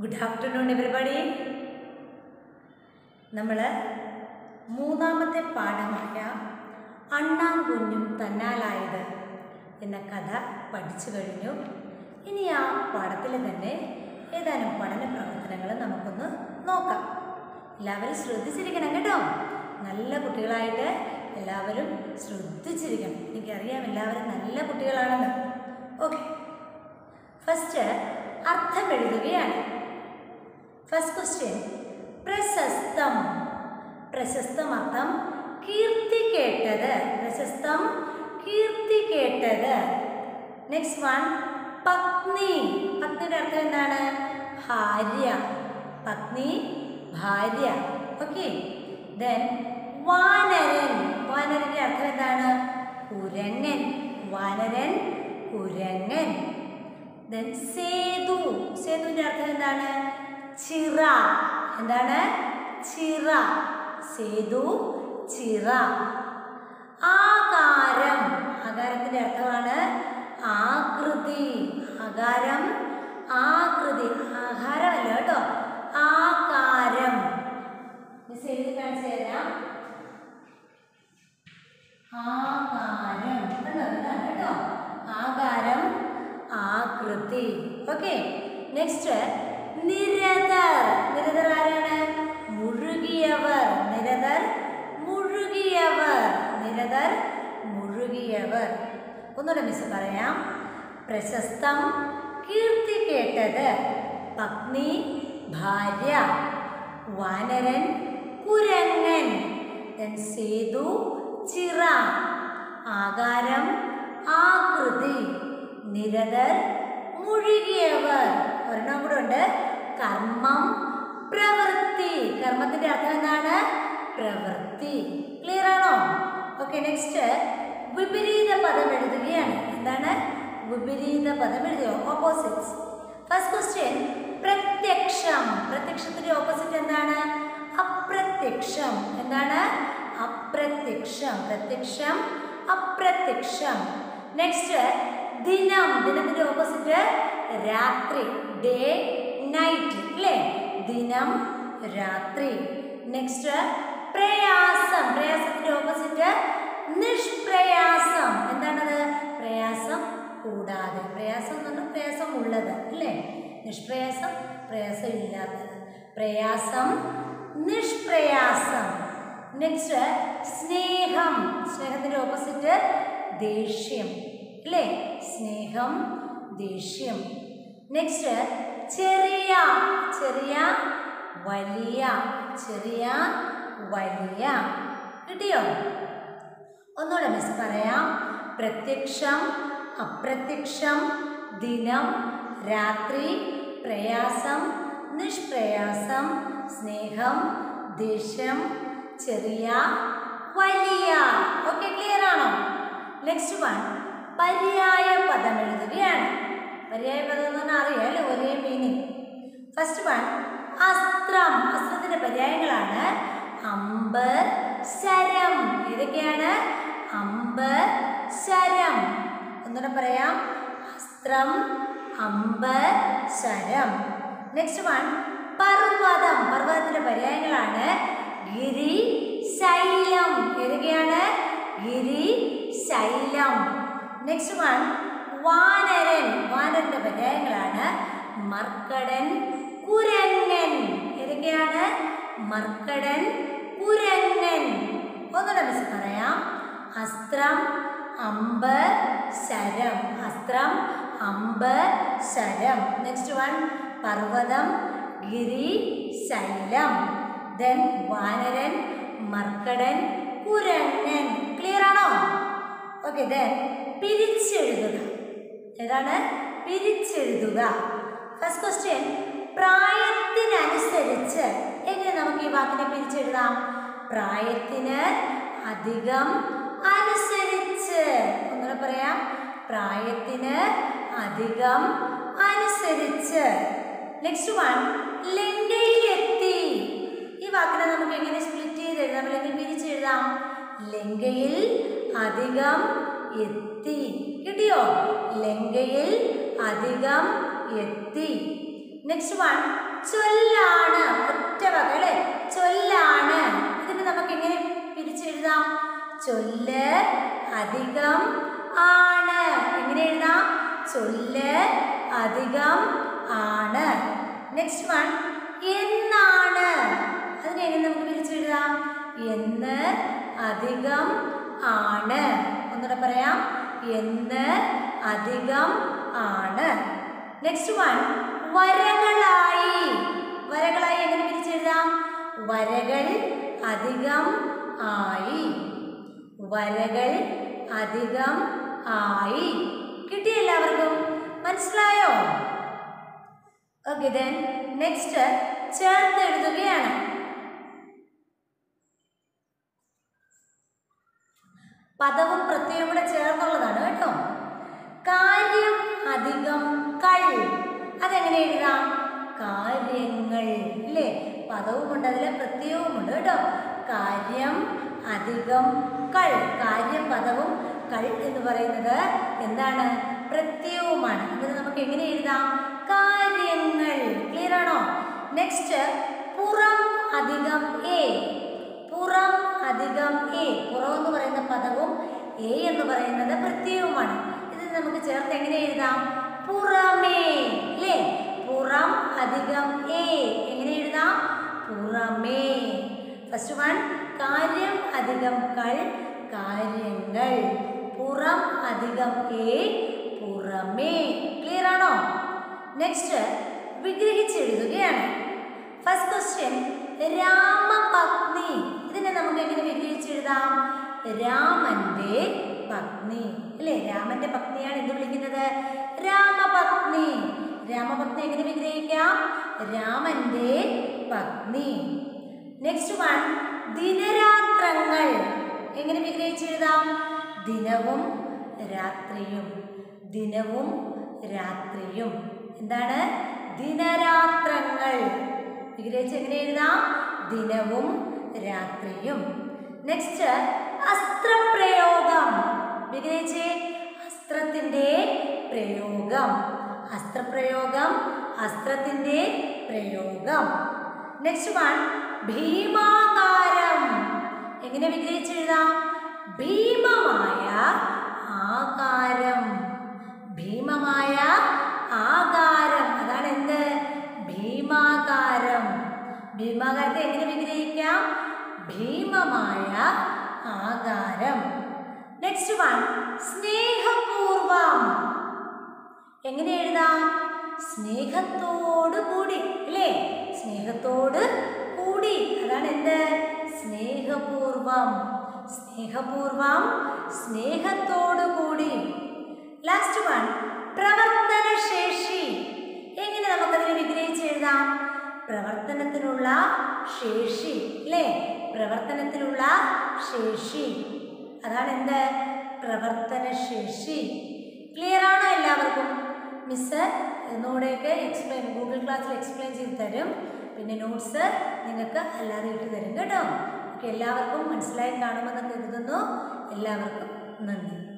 Good afternoon everybody നമ്മൾ മൂന്നാമത്തെ പാഠമായ അണ്ണാം കുഞ്ഞും തന്നാലായത് എന്ന കഥ പഠിച്ചു കഴിഞ്ഞു. ഇനി ആ പാഠത്തിൽ തന്നെ ഏതാനും പഠന പ്രവർത്തനങ്ങൾ നമുക്കൊന്ന് നോക്കാം. എല്ലാവരും ശ്രദ്ധിച്ചിരിക്കണം കേട്ടോ. നല്ല കുട്ടികളായിട്ട് എല്ലാവരും ശ്രദ്ധിച്ചിരിക്കണം. എനിക്കറിയാം എല്ലാവരും നല്ല കുട്ടികളാണെന്ന്. ഓക്കെ ഫസ്റ്റ് അർത്ഥം എഴുതുകയാണ്. First question പ്രശസ്തം. പ്രശസ്തം അർത്ഥം കീർത്തി കേട്ടത്. പ്രശസ്തം കീർത്തി കേട്ടത്. നെക്സ്റ്റ് വൺ പത്നി. പത്നിയുടെ അർത്ഥം എന്താണ്? ഭാര്യ. പത്നി ഭാര്യ. Okay then വാനരൻ. വാനരന്റെ അർത്ഥം എന്താണ്? കുരങ്ങൻ. വാനരൻ കുരങ്ങൻ. ദെൻ സേതു. സേതുവിന്റെ അർത്ഥം എന്താണ്? ചിറ. എന്താണ്? ചിറ. സേതു ചിറ. ആകാരം. ആകാരത്തിന്റെ അർത്ഥമാണ് ആകൃതി. ആകാരം ആകൃതി. ആഹാരമല്ല കേട്ടോ. ആകാരം. മിസ് എഴുതി കാണിച്ചു തരാം. ആകാരം. ഇതാണ് കേട്ടോ. ആകാരം ആകൃതി. Okay next നിരതർ. നിരതർ ആരാണ്? മുഴുകിയവർ. നിരതർ മുഴുകിയവർ. നിരതർ മുഴുകിയവർ. ഒന്നുകൂടെ മിസ് പറയാം. പ്രശസ്തം കീർത്തി കേട്ടത് പത്നി ഭാര്യ വാനരൻ കുരങ്ങൻ. സേതു ചിറ. ആകാരം ആകൃതി. നിരതർ മുഴുകിയവർ. ഒരെണ്ണം കൂടെ ഉണ്ട്. കർമ്മം പ്രവൃത്തി. കർമ്മത്തിന്റെ അർത്ഥം എന്താണ്? പ്രവൃത്തി. ക്ലിയർ ആണോ? ഓക്കെ നെക്സ്റ്റ് വിപരീത പദം എഴുതുകയാണ്. എന്താണ്? വിപരീത പദം എഴുതുക. ഓപ്പോസിറ്റ്സ് ഫസ്റ്റ് ക്വസ്റ്റ്യൻ പ്രത്യക്ഷം. പ്രത്യക്ഷത്തിന്റെ ഓപ്പോസിറ്റ് എന്താണ്? അപ്രത്യക്ഷം. എന്താണ്? അപ്രത്യക്ഷം. പ്രത്യക്ഷം അപ്രത്യക്ഷം. നെക്സ്റ്റ് ദിനം. ദിനത്തിന്റെ ഓപ്പോസിറ്റ് രാത്രി. ഡേ നൈറ്റ് അല്ലേ ദിനം രാത്രി. നെക്സ്റ്റ് പ്രയാസം. പ്രയാസത്തിന്റെ ഓപ്പോസിറ്റ് നിഷ്പ്രയാസം. എന്താണത്? പ്രയാസം കൂടാതെ. പ്രയാസം എന്ന് പറഞ്ഞാൽ പ്രയാസം ഉള്ളത് അല്ലേ നിഷ്പ്രയാസം പ്രയാസം ഇല്ലാത്തത്. പ്രയാസം നിഷ്പ്രയാസം. നെക്സ്റ്റ് സ്നേഹം. സ്നേഹത്തിന്റെ ഓപ്പോസിറ്റ് ദേഷ്യം അല്ലേ സ്നേഹം ദേഷ്യം. നെക്സ്റ്റ് ചെറിയ ചെറിയ വലിയ ചെറിയ വലിയ. കിട്ടിയോ? ഒന്നുകൂടെ മിസ് പറയാം. പ്രത്യക്ഷം അപ്രത്യക്ഷം ദിനം രാത്രി പ്രയാസം നിഷ്പ്രയാസം സ്നേഹം ദേഷ്യം ചെറിയ വലിയ. ഓക്കെ ക്ലിയർ ആണോ? നെക്സ്റ്റ് വൺ പര്യായ പദം എഴുതുകയാണ്. പര്യായ പദം എന്ന് പറഞ്ഞാൽ അറിയാമല്ലോ ഒരേ മീനിങ് ഫസ്റ്റ് വൺ അസ്ത്രം. അസ്ത്രത്തിന്റെ പര്യായങ്ങളാണ് അമ്പ് ശരം ഏതൊക്കെയാണ്? അമ്പ് ശരം ഒന്നുകൂടെ പറയാം. അസ്ത്രം അമ്പ് ശരം നെക്സ്റ്റ് വൺ പർവതം. പർവതത്തിന്റെ പര്യായങ്ങളാണ് ഗിരി ശൈലം ഏതൊക്കെയാണ്? ഗിരി ശൈലം നെക്സ്റ്റ് വൺ വാനരൻ. വാനരന്റെ പര്യായങ്ങളാണ് മർക്കടൻ കുരങ്ങൻ. ഏതൊക്കെയാണ്? മർക്കടൻ കുരങ്ങൻ. ഒന്നുകൂടെ മിസ് പറയാം. അസ്ത്രം അമ്പ് ശരം. അസ്ത്രം അമ്പ് ശരം. നെക്സ്റ്റ് വൺ പർവതം ഗിരി ശൈലം. ദെൻ വാനരൻ മർക്കടൻ കുരങ്ങൻ. ക്ലിയർ ആണോ? ഓക്കെ ദെൻ പിരിച്ചെഴുതുക. ഏതാണ് പിരിച്ചെഴുതുക. ഫസ്റ്റ് ക്വസ്റ്റ്യൻ പ്രായത്തിനനുസരിച്ച് എങ്ങനെ നമുക്ക് ഈ വാക്കിനെ പിരിച്ചെഴുതാം? പ്രായത്തിന് അധികം അനുസരിച്ച്. ഒന്നുകൂടെ പറയാം. പ്രായത്തിന് അധികം അനുസരിച്ച്. നെക്സ്റ്റ് വൺ ലങ്കയിലെത്തി. ഈ വാക്കിനെ നമുക്ക് എങ്ങനെ സ്പ്ലിറ്റ് ചെയ്ത് എഴുതാം അല്ലെങ്കിൽ പിരിച്ചെഴുതാം? ലങ്കയിൽ അധികം എത്തി. കിട്ടിയോ? ലങ്കയിൽ അധികം എത്തി. നെക്സ്റ്റ് വൺ ചൊല്ലാണ്. ഒറ്റ വക അല്ലേ? ചൊല്ലാണ്. ഇതിന് നമുക്ക് എങ്ങനെ പിരിച്ചെഴുതാം? ചൊല്ല് അധികം ആണ്. എങ്ങനെ എഴുതാം? ചൊല്ല് അധികം ആണ്. നെക്സ്റ്റ് വൺ എന്നാണ്? അതിനെങ്ങനെ നമുക്ക് പിരിച്ചെഴുതാം? എന്ന് അധികം ആണ്. ഒന്നുകൂടെ പറയാം. എന്ത് അധികം ആണ്. Next one വരകളായി. വരകളായി എങ്ങനെ പിരിച്ചെഴുതാം? വരകൾ അധികം ആയി. വരകൾ അധികം ആയി. കിട്ടിയ എല്ലാവർക്കും? മനസ്സിലായോ? ഓക്കെ ദെൻ നെക്സ്റ്റ് ചേർത്ത് എഴുതുകയാണ്. പദവും എഴുതാം. കാര്യങ്ങൾ അല്ലേ? പദവുമുണ്ട് അതിലെ പ്രത്യയവുമുണ്ട് കേട്ടോ. കാര്യം അധികം കൾ കാര്യം പദവും കൾ എന്ന് പറയുന്നത് എന്താണ്? പ്രത്യയവുമാണ്. അതിന് നമുക്ക് എങ്ങനെ എഴുതാം? കാര്യങ്ങൾ. ക്ലിയർ ആണോ? നെക്സ്റ്റ് പുറം അധികം എ. പുറം അധികം എ. പുറം എന്ന് പറയുന്ന പദവും എ എന്ന് പറയുന്നത് പ്രത്യയവുമാണ്. ഇത് നമുക്ക് ചേർത്ത് എങ്ങനെ എഴുതാം? പുറമേ അല്ലേ? പുറം അധികം എ. എങ്ങനെ എഴുതാം? പുറമേ. ഫസ്റ്റ് വൺ കാര്യം അധികം കൾ കാര്യങ്ങൾ. പുറം അധികം എ പുറമേ. ക്ലിയർ ആണോ? നെക്സ്റ്റ് വിഗ്രഹിച്ചെഴുതുകയാണ്. ഫസ്റ്റ് ക്വസ്റ്റ്യൻ രാമപത്നി. ഇതിനെ നമുക്ക് എങ്ങനെ വിഗ്രഹിച്ചെഴുതാം? രാമന്റെ പത്നി. അല്ലേ രാമന്റെ പത്നിയാണ് എന്ത് വിളിക്കുന്നത്? രാമപത്നി. രാമപത്നി എങ്ങനെ വിഗ്രഹിക്കാം? രാമന്റെ പത്നി. നെക്സ്റ്റ് വൺ ദിനരാത്രങ്ങൾ. എങ്ങനെ വിഗ്രഹിച്ചെഴുതാം ദിനവും രാത്രിയും. ദിനവും രാത്രിയും. എന്താണ്? ദിനരാത്രങ്ങൾ. വിഗ്രഹിച്ച് എങ്ങനെ എഴുതാം? ദിനവും രാത്രിയും. നെക്സ്റ്റ് അസ്ത്രപ്രയോഗം. വിഗ്രഹിച്ച് അസ്ത്രത്തിന്റെ പ്രയോഗം. അസ്ത്രപ്രയോഗം അസ്ത്രത്തിന്റെ പ്രയോഗം. നെക്സ്റ്റ് വൺ ഭീമാകാരം. എങ്ങനെ വിഗ്രഹിച്ചെഴുതാം ഭീമമായ ആകാരം. ഭീമമായ ആകാരം. അതാണ് എന്ത്? ഭീമാകാരം. ഭീമാകാരത്തെ എങ്ങനെ വിഗ്രഹിക്കാം? ഭീമമായ ആകാരം. നെക്സ്റ്റ് വൺ സ്നേഹപൂർവം എങ്ങനെ എഴുതാം? സ്നേഹത്തോട് കൂടി അല്ലേ? സ്നേഹത്തോട് കൂടി. അതാണ് എന്ത്? സ്നേഹപൂർവം. സ്നേഹപൂർവം സ്നേഹത്തോട് കൂടി. ലാസ്റ്റ് വൺ പ്രവർത്തനശേഷി. എങ്ങനെ നമുക്കതിനെ വിഗ്രഹിച്ച് എഴുതാം? പ്രവർത്തനത്തിനുള്ള ശേഷി അല്ലേ? പ്രവർത്തനത്തിലുള്ള ശേഷി. അതാണ് എന്ത്? പ്രവർത്തനശേഷി. ക്ലിയർ ആണോ എല്ലാവർക്കും? മിസ് ഒന്നുകൂടെയൊക്കെ എക്സ്പ്ലെയിൻ ഗൂഗിൾ ക്ലാസ്സിൽ എക്സ്പ്ലെയിൻ ചെയ്ത് തരും. പിന്നെ നോട്ട്സ് നിങ്ങൾക്ക് അല്ലാതെ ഇട്ട് തരും കേട്ടോ. ഓക്കെ എല്ലാവർക്കും മനസ്സിലായി കാണുമെന്ന് കരുതുന്നു. എല്ലാവർക്കും നന്ദി.